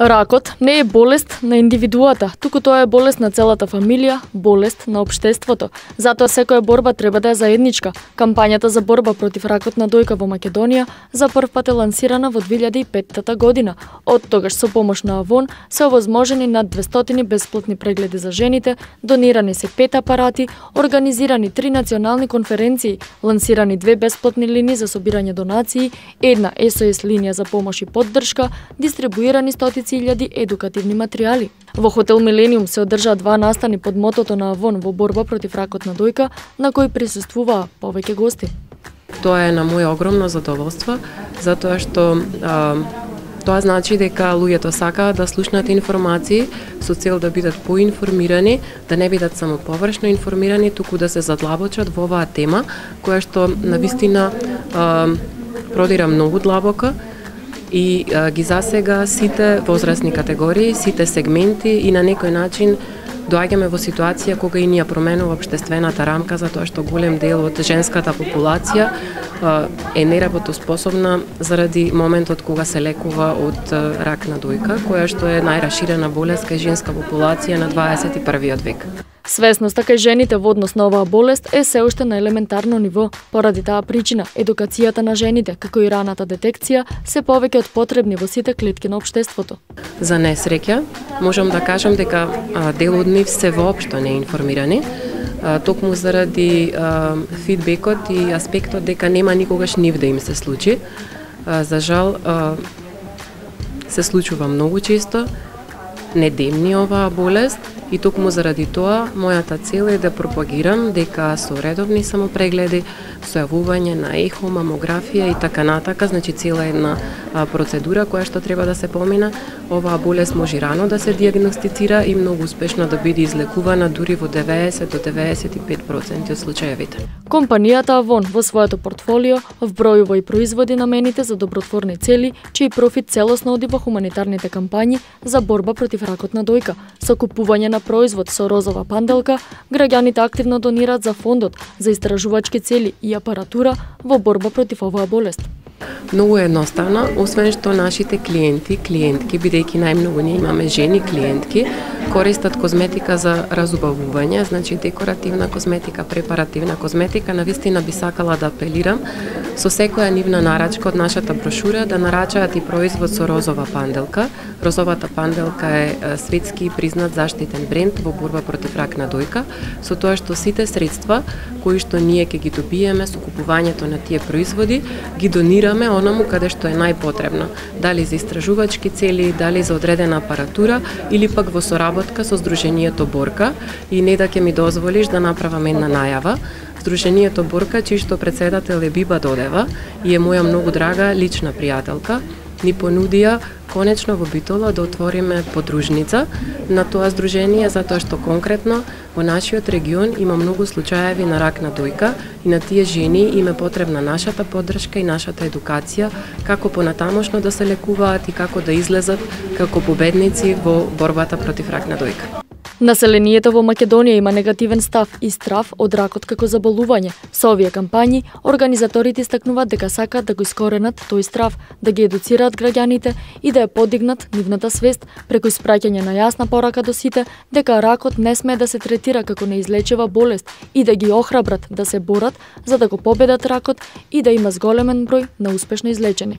Ракот не е болест на индивидуата, туку тоа е болест на целата фамилија, болест на општеството. Затоа секоја борба треба да е заедничка. Кампањата за борба против ракот на дојка во Македонија за прв пат е лансирана во 2005 година. Од тогаш со помош на АВОН се овозможени над 200 бесплатни прегледи за жените, донирани се пет апарати, организирани три национални конференции, лансирани две бесплатни линии за собирање донации, една SOS линија за помош и поддршка, дистрибуирани стотици 10.000 едукативни материјали. Во хотел Милениум се одржаа два настани под мотото на АВОН во борба против ракот на дојка, на кои присуствуваа повеќе гости. Тоа е на моје огромно задоволство, затоа што а, тоа значи дека луѓето сакаат да слушнат информации со цел да бидат поинформирани, да не бидат само површно информирани, туку да се задлабочат во оваа тема, која што на вистина а, продира многу длабока и а, ги засега сите возрастни категории, сите сегменти и на некој начин доаѓаме во ситуација кога и ние променува обштествената рамка за тоа што голем дел од женската популација е неработоспособна заради моментот кога се лекува од рак на дојка, која што е најраширена болест кај женска популација на 21 век. Свесноста така кај жените во однос на оваа болест е се уште на елементарно ниво. Поради таа причина, едукацијата на жените, како и раната детекција, се повеќе од потребни во сите клетки на општеството. За несреќа, можам да кажам дека дел од нив се воопшто не информирани, токму заради фидбекот и аспектот дека нема никогаш нив да им се случи. За жал, се случува многу често, недемни оваа болест, И токму заради тоа, мојата цел е да пропагирам дека со редовни самопрегледи, со јавување на ехо, мамографија и така натака, значи цела една процедура која што треба да се помина, оваа болест може рано да се диагностицира и многу успешно да биде излекувана дури во 90 до 95% од случаевите. Компанијата Авон во своето портфолио вбројува и производи намените за добротворни цели, чиј профит целосно оди во хуманитарните кампањи за борба против ракот на дојка, со купување на на производ со розова панделка, граѓаните активно донираат за фондот за истражувачки цели и апаратура во борба против оваа болест. Многу е едноставно, освен што нашите клиенти, клиентки, бидејќи најмногу ние имаме жени клиентки, користат козметика за разубавување, значи декоративна козметика, препаративна козметика, на вистина би сакала да апелирам со секоја нивна нарачка од нашата брошура да нарачаат и производ со розова панделка. Розовата панделка е светски признат заштитен бренд во борба против рак на дојка, со тоа што сите средства кои што ние ќе ги добиеме со купувањето на тие производи, ги донираме онаму каде што е најпотребно, дали за истражувачки цели, дали за одредена апаратура или пак во соработка со Сдруженијето Борка и не да ќе ми дозволиш да направам една најава. Сдруженијето Борка, чиј што председател е Биба Додева и е моја многу драга лична пријателка, ни понудија конечно во Битола да отвориме подружница на тоа здружение затоа што конкретно во нашиот регион има многу случаеви на рак на дојка и на тие жени им е потребна нашата поддршка и нашата едукација како понатамошно да се лекуваат и како да излезат како победници во борбата против рак на дојка. Населението во Македонија има негативен став и страв од ракот како заболување. Со овие кампањи, организаторите истакнуваат дека сакаат да го искоренат тој страв, да ги едуцираат граѓаните и да ја подигнат нивната свест преку испраќање на јасна порака до сите дека ракот не смее да се третира како неизлечива болест и да ги охрабрат да се борат за да го победат ракот и да има зголемен број на успешно излечени.